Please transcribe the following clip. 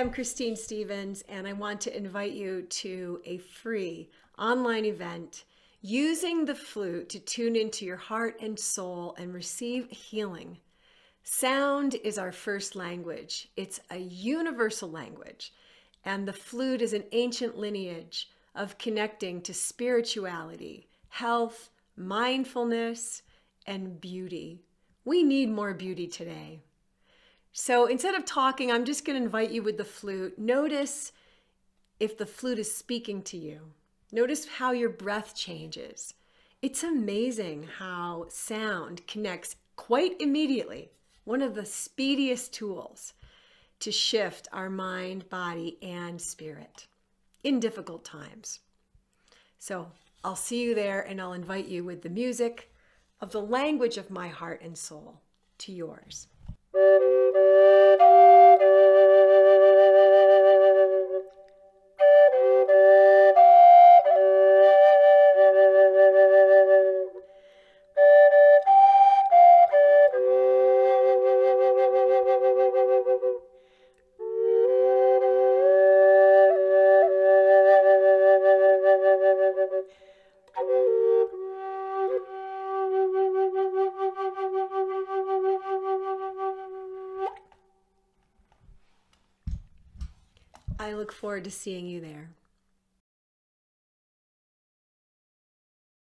I'm Christine Stevens, and I want to invite you to a free online event using the flute to tune into your heart and soul and receive healing. Sound is our first language, it's a universal language, and the flute is an ancient lineage of connecting to spirituality, health, mindfulness, and beauty. We need more beauty today. So instead of talking, I'm just going to invite you with the flute. Notice if the flute is speaking to you. Notice how your breath changes. It's amazing how sound connects quite immediately, one of the speediest tools to shift our mind, body, and spirit in difficult times. So I'll see you there and I'll invite you with the music of the language of my heart and soul to yours. I look forward to seeing you there.